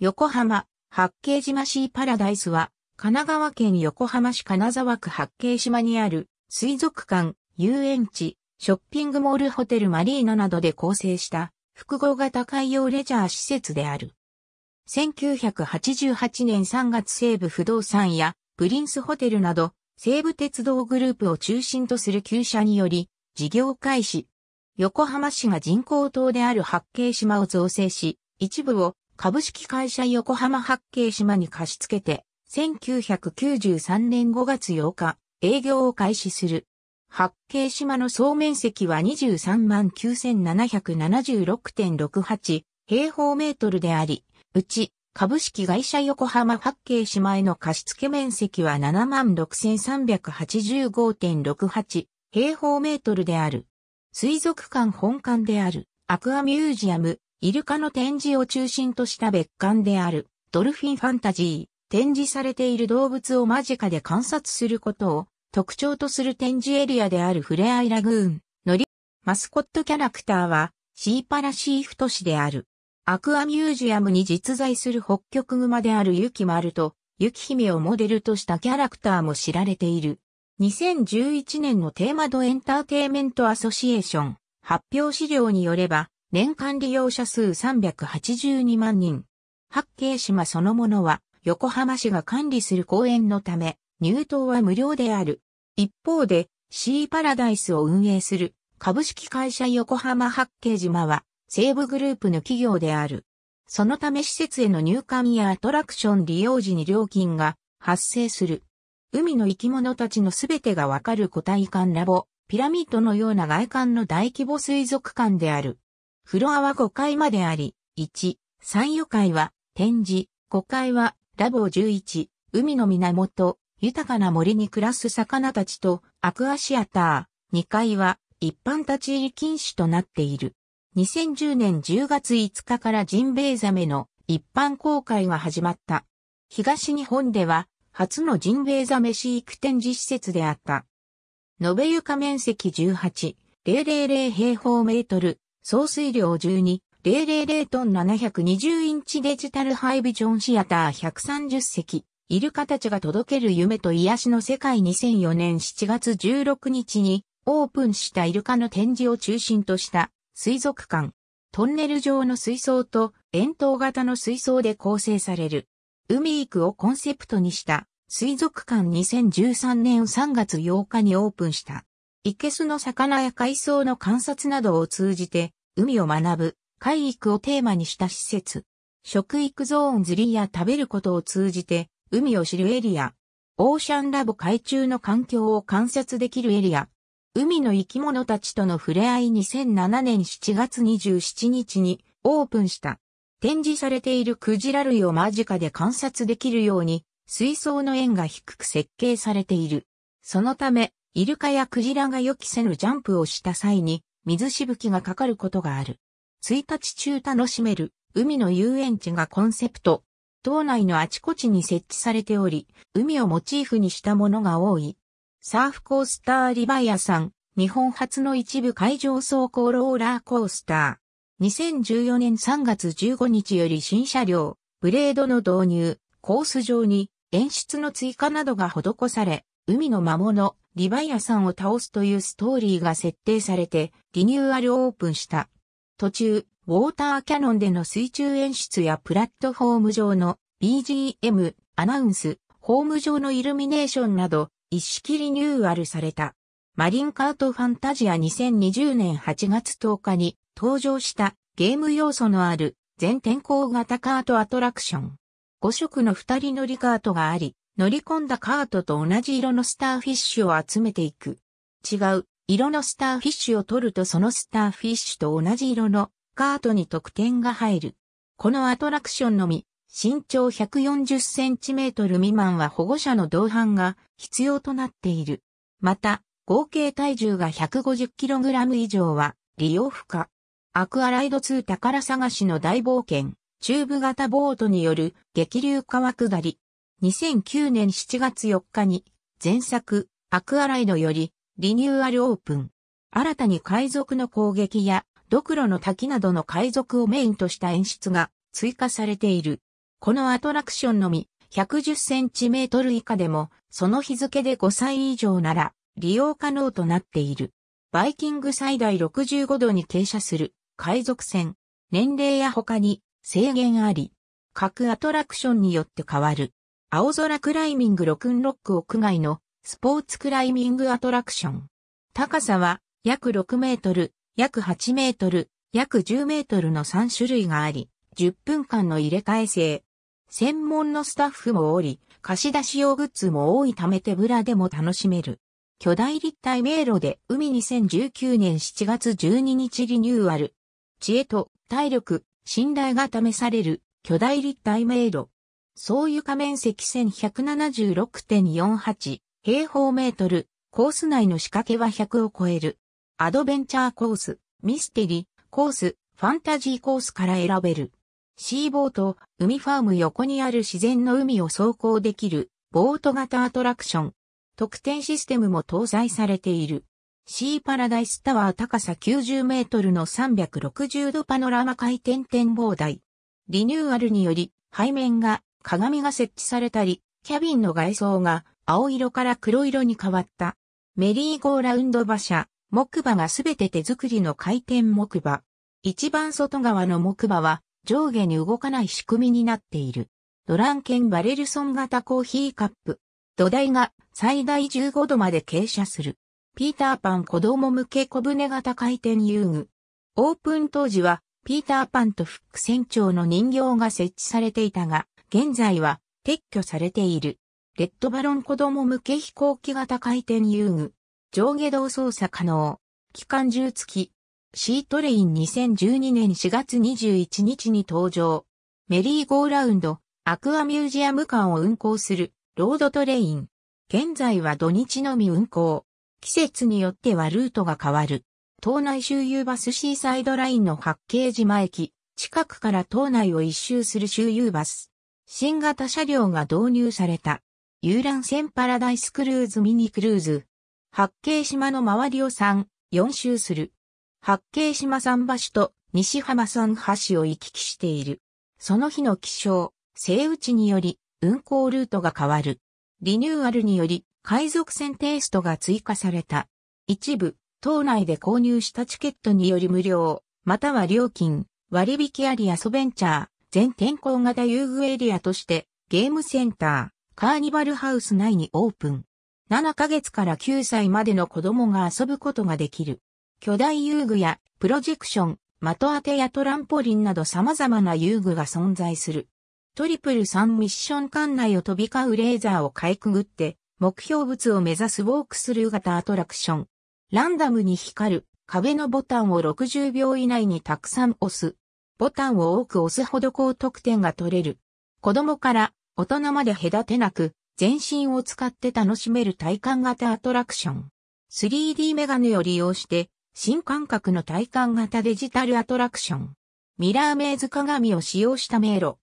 横浜、八景島シーパラダイスは、神奈川県横浜市金沢区八景島にある水族館、遊園地、ショッピングモールホテルマリーナなどで構成した複合型海洋レジャー施設である。1988年3月西武不動産やプリンスホテルなど西武鉄道グループを中心とする旧社により事業開始。横浜市が人工島である八景島を造成し、一部を株式会社横浜八景島に貸し付けて、1993年5月8日、営業を開始する。八景島の総面積は23万9776.68平方メートルであり、うち株式会社横浜八景島への貸付面積は7万6385.68平方メートルである。水族館本館であるアクアミュージアム、イルカの展示を中心とした別館であるドルフィンファンタジー、展示されている動物を間近で観察することを特徴とする展示エリアであるフレアイラグーンのり、マスコットキャラクターはシーパラシーフトシである。アクアミュージアムに実在する北極熊であるユキマルとユキ姫をモデルとしたキャラクターも知られている。2011年のテーマドエンターテイメントアソシエーション発表資料によれば年間利用者数382万人。八景島そのものは横浜市が管理する公園のため入島は無料である。一方でシーパラダイスを運営する株式会社横浜八景島は西部グループの企業である。そのため施設への入館やアトラクション利用時に料金が発生する。海の生き物たちのすべてがわかる個体館ラボ、ピラミッドのような外観の大規模水族館である。フロアは5階まであり、1、3余階は展示、5階はラボ11、海の源、豊かな森に暮らす魚たちとアクアシアター、2階は一般立ち入り禁止となっている。2010年10月5日からジンベエザメの一般公開が始まった。東日本では初のジンベエザメ飼育展示施設であった。延べ床面積18、000平方メートル、総水量12、000トン720インチデジタルハイビジョンシアター130席、イルカたちが届ける夢と癒しの世界2004年7月16日にオープンしたイルカの展示を中心とした水族館、トンネル状の水槽と円筒型の水槽で構成される。海行くをコンセプトにした水族館2013年3月8日にオープンした。イケスの魚や海藻の観察などを通じて海を学ぶ海育をテーマにした施設。食育ゾーン釣りや食べることを通じて海を知るエリア。オーシャンラボ海中の環境を観察できるエリア。海の生き物たちとの触れ合い2007年7月27日にオープンした。展示されているクジラ類を間近で観察できるように水槽の円が低く設計されている。そのため、イルカやクジラが予期せぬジャンプをした際に水しぶきがかかることがある。1日中楽しめる海の遊園地がコンセプト。島内のあちこちに設置されており、海をモチーフにしたものが多い。サーフコースターリバイアさん、日本初の一部海上走行ローラーコースター。2014年3月15日より新車両、ブレードの導入、コース上に演出の追加などが施され、海の魔物、リバイアさんを倒すというストーリーが設定されて、リニューアルオープンした。途中、ウォーターキャノンでの水中演出やプラットフォーム上の BGM、アナウンス、ホーム上のイルミネーションなど、一式リニューアルされた。マリンカートファンタジア2020年8月10日に登場したゲーム要素のある全天候型カートアトラクション。5色の2人乗りカートがあり、乗り込んだカートと同じ色のスターフィッシュを集めていく。違う色のスターフィッシュを取るとそのスターフィッシュと同じ色のカートに得点が入る。このアトラクションのみ、身長140センチメートル未満は保護者の同伴が必要となっている。また、合計体重が 150kg 以上は利用不可。アクアライド2宝探しの大冒険、チューブ型ボートによる激流川下り。2009年7月4日に前作アクアライドよりリニューアルオープン。新たに海賊の攻撃やドクロの滝などの海賊をメインとした演出が追加されている。このアトラクションのみ110センチメートル以下でも、その日付で5歳以上なら利用可能となっている。バイキング最大65度に傾斜する海賊船。年齢や他に制限あり。各アトラクションによって変わる。青空クライミングロクンロック屋外のスポーツクライミングアトラクション。高さは約6メートル、約8メートル、約10メートルの3種類があり、10分間の入れ替え制。専門のスタッフもおり、貸し出し用グッズも多いため手ぶらでも楽しめる。巨大立体迷路で海2019年7月12日リニューアル。知恵と体力、信頼が試される巨大立体迷路。総床面積1176.48平方メートル。コース内の仕掛けは100を超える。アドベンチャーコース、ミステリー、コース、ファンタジーコースから選べる。シーボート、海ファーム横にある自然の海を走行できる、ボート型アトラクション。特典システムも搭載されている。シーパラダイスタワー高さ90メートルの360度パノラマ回転展望台。リニューアルにより、背面が鏡が設置されたり、キャビンの外装が青色から黒色に変わった。メリーゴーラウンド馬車、木馬がすべて手作りの回転木馬。一番外側の木馬は上下に動かない仕組みになっている。ドランケンバレルソン型コーヒーカップ。土台が最大15度まで傾斜する。ピーターパン子供向け小舟型回転遊具。オープン当時は、ピーターパンとフック船長の人形が設置されていたが、現在は撤去されている。レッドバロン子供向け飛行機型回転遊具。上下動操作可能。機関銃付き。シートレイン2012年4月21日に登場。メリーゴーラウンド、アクアミュージアム間を運行する、ロードトレイン。現在は土日のみ運行。季節によってはルートが変わる。島内周遊バスシーサイドラインの八景島駅、近くから島内を一周する周遊バス。新型車両が導入された。遊覧船パラダイスクルーズミニクルーズ。八景島の周りを3、4周する。八景島桟橋と西浜桟橋を行き来している。その日の気象、生打ちにより運行ルートが変わる。リニューアルにより海賊船テイストが追加された。一部、島内で購入したチケットにより無料、または料金、割引あり遊ベンチャー、全天候型遊具エリアとして、ゲームセンター、カーニバルハウス内にオープン。7ヶ月から9歳までの子供が遊ぶことができる。巨大遊具やプロジェクション、的当てやトランポリンなど様々な遊具が存在する。トリプル3ミッション館内を飛び交うレーザーをかいくぐって目標物を目指すウォークスルー型アトラクション。ランダムに光る壁のボタンを60秒以内にたくさん押す。ボタンを多く押すほど高得点が取れる。子供から大人まで隔てなく全身を使って楽しめる体感型アトラクション。3D メガネを利用して新感覚の体感型デジタルアトラクション。ミラーメイズ鏡を使用した迷路。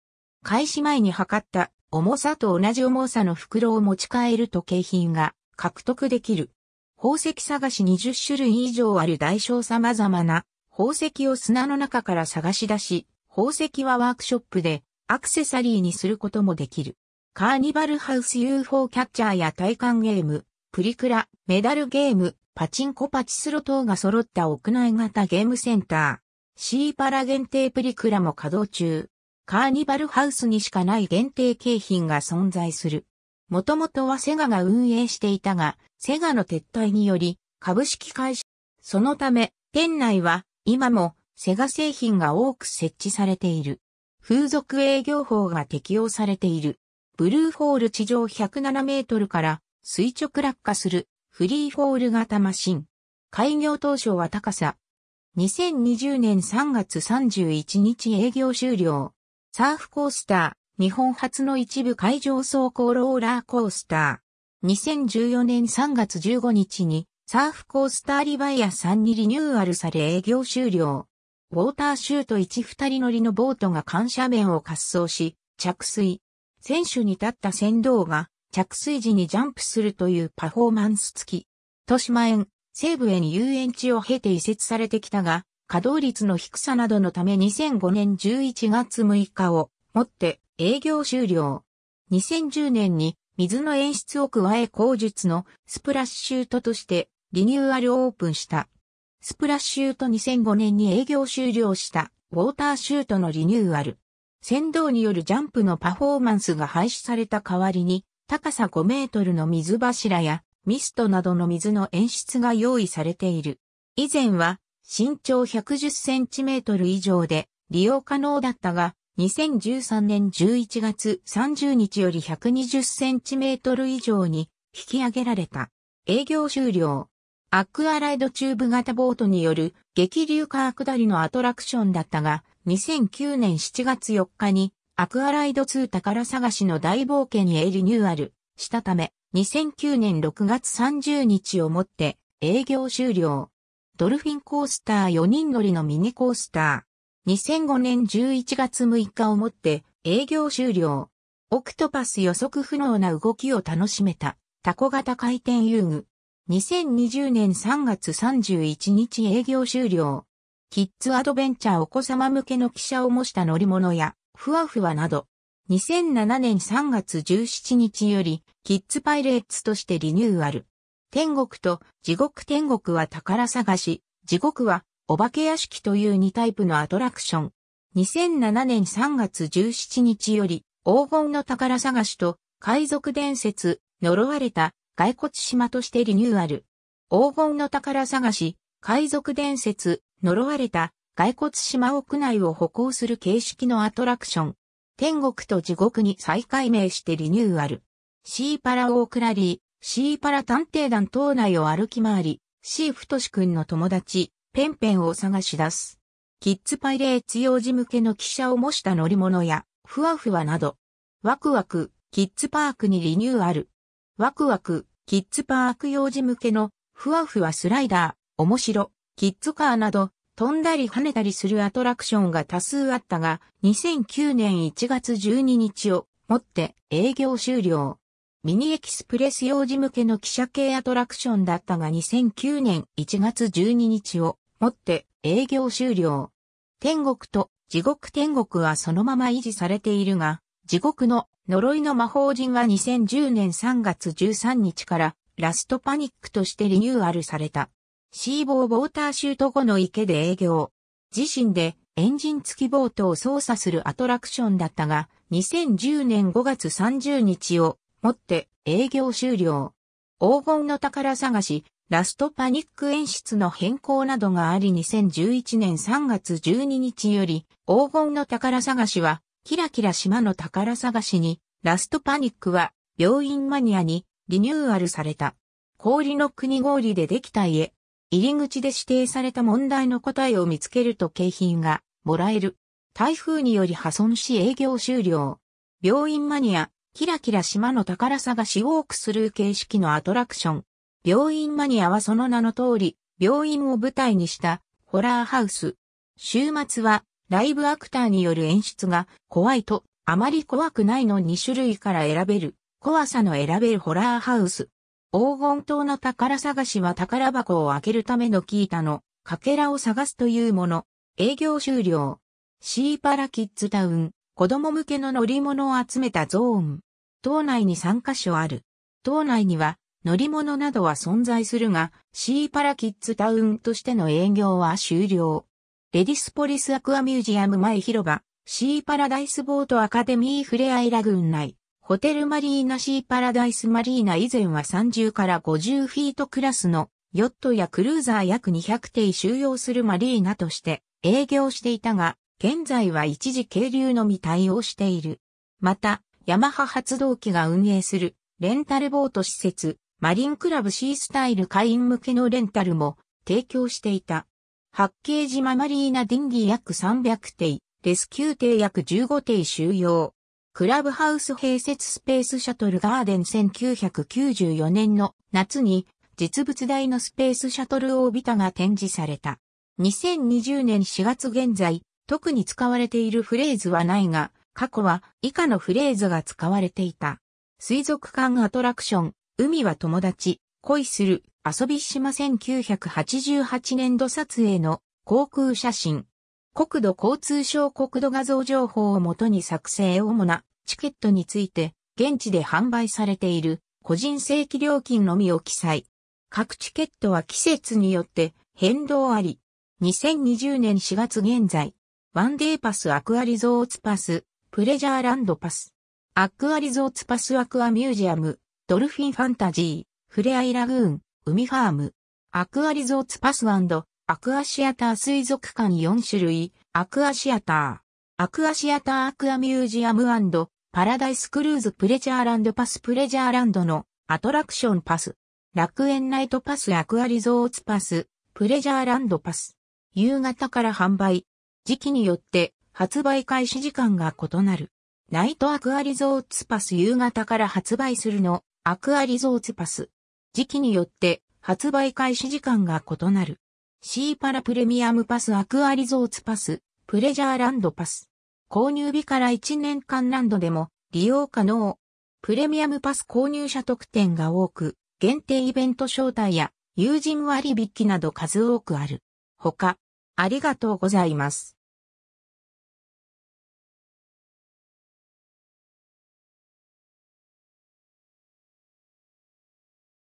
開始前に測った重さと同じ重さの袋を持ち帰ると景品が獲得できる。宝石探し20種類以上ある大小様々な宝石を砂の中から探し出し、宝石はワークショップでアクセサリーにすることもできる。カーニバルハウス UFO キャッチャーや体感ゲーム、プリクラ、メダルゲーム、パチンコパチスロ等が揃った屋内型ゲームセンター。シーパラ限定プリクラも稼働中。カーニバルハウスにしかない限定景品が存在する。もともとはセガが運営していたが、セガの撤退により株式会社。そのため、店内は今もセガ製品が多く設置されている。風俗営業法が適用されている。ブルーホール地上107メートルから垂直落下するフリーフォール型マシン。開業当初は高さ。2020年3月31日営業終了。サーフコースター、日本初の一部海上走行ローラーコースター。2014年3月15日にサーフコースターリバイア3にリニューアルされ営業終了。ウォーターシュート1二人乗りのボートが緩斜面を滑走し、着水。選手に立った船頭が着水時にジャンプするというパフォーマンス付き。豊島園、西部へに遊園地を経て移設されてきたが、稼働率の低さなどのため2005年11月6日をもって営業終了。2010年に水の演出を加え口述のスプラッシュートとしてリニューアルオープンした。スプラッシュート2005年に営業終了したウォーターシュートのリニューアル。船頭によるジャンプのパフォーマンスが廃止された代わりに高さ5メートルの水柱やミストなどの水の演出が用意されている。以前は身長110センチメートル以上で利用可能だったが、2013年11月30日より120センチメートル以上に引き上げられた。営業終了。アクアライドチューブ型ボートによる激流川下りのアトラクションだったが、2009年7月4日にアクアライド2宝探しの大冒険へリニューアルしたため、2009年6月30日をもって営業終了。ドルフィンコースター4人乗りのミニコースター。2005年11月6日をもって営業終了。オクトパス予測不能な動きを楽しめたタコ型回転遊具。2020年3月31日営業終了。キッズアドベンチャーお子様向けの汽車を模した乗り物やふわふわなど。2007年3月17日よりキッズパイレーツとしてリニューアル。天国と地獄天国は宝探し、地獄はお化け屋敷という2タイプのアトラクション。2007年3月17日より黄金の宝探しと海賊伝説、呪われた骸骨島としてリニューアル。黄金の宝探し、海賊伝説、呪われた骸骨島屋内を歩行する形式のアトラクション。天国と地獄に再改名してリニューアル。シーパラオークラリー、シーパラ探偵団島内を歩き回り、シーフトシ君の友達、ペンペンを探し出す。キッズパイレーツ幼児向けの汽車を模した乗り物や、ふわふわなど。ワクワク、キッズパークにリニューアル。ワクワク、キッズパーク幼児向けの、ふわふわスライダー、面白、キッズカーなど、飛んだり跳ねたりするアトラクションが多数あったが、2009年1月12日をもって営業終了。ミニエキスプレス用事向けの記者系アトラクションだったが2009年1月12日をもって営業終了。天国と地獄天国はそのまま維持されているが、地獄の呪いの魔法陣は2010年3月13日からラストパニックとしてリニューアルされた。シーボーウォーターシュート後の池で営業。自身でエンジン付きボートを操作するアトラクションだったが、2010年5月30日をもって営業終了。黄金の宝探し、ラストパニック演出の変更などがあり2011年3月12日より黄金の宝探しはキラキラ島の宝探しにラストパニックは病院マニアにリニューアルされた。氷の国氷でできた家。入り口で指定された問題の答えを見つけると景品がもらえる。台風により破損し営業終了。病院マニア、キラキラ島の宝探しウォークスルー形式のアトラクション。病院マニアはその名の通り、病院を舞台にしたホラーハウス。週末はライブアクターによる演出が怖いとあまり怖くないの2種類から選べる怖さの選べるホラーハウス。黄金島の宝探しは宝箱を開けるためのキータのかけらを探すというもの。営業終了。シーパラキッズタウン。子供向けの乗り物を集めたゾーン。島内に3カ所ある。島内には乗り物などは存在するが、シーパラキッズタウンとしての営業は終了。レディスポリスアクアミュージアム前広場、シーパラダイスボートアカデミーフレアイラグーン内、ホテルマリーナシーパラダイスマリーナ以前は30から50フィートクラスのヨットやクルーザー約200艇収容するマリーナとして営業していたが、現在は一時渓流のみ対応している。また、ヤマハ発動機が運営するレンタルボート施設、マリンクラブシースタイル会員向けのレンタルも提供していた。八景島マリーナディンギー約300艇、レスキュー艇約15艇収容。クラブハウス併設スペースシャトルガーデン1994年の夏に実物大のスペースシャトルオービタが展示された。2020年4月現在、特に使われているフレーズはないが、過去は以下のフレーズが使われていた。水族館アトラクション、海は友達、恋する、遊び島1988年度撮影の航空写真。国土交通省国土画像情報をもとに作成主なチケットについて、現地で販売されている個人正規料金のみを記載。各チケットは季節によって変動あり。2020年4月現在、ワンデーパスアクアリゾーツパス、プレジャーランドパス、アクアリゾーツパスアクアミュージアム、ドルフィンファンタジー、フレアイラグーン、海ファーム、アクアリゾーツパスアクアシアター水族館4種類、アクアシアター、アクアシアターアクアミュージアムパラダイスクルーズプレジャーランドパスプレジャーランドのアトラクションパス、楽園ナイトパスアクアリゾーツパス、プレジャーランドパス、夕方から販売、時期によって発売開始時間が異なる。ナイトアクアリゾーツパス夕方から発売するの、アクアリゾーツパス。時期によって発売開始時間が異なる。シーパラプレミアムパスアクアリゾーツパス、プレジャーランドパス。購入日から1年間何度でも利用可能。プレミアムパス購入者特典が多く、限定イベント招待や友人割引など数多くある。他、ありがとうございます。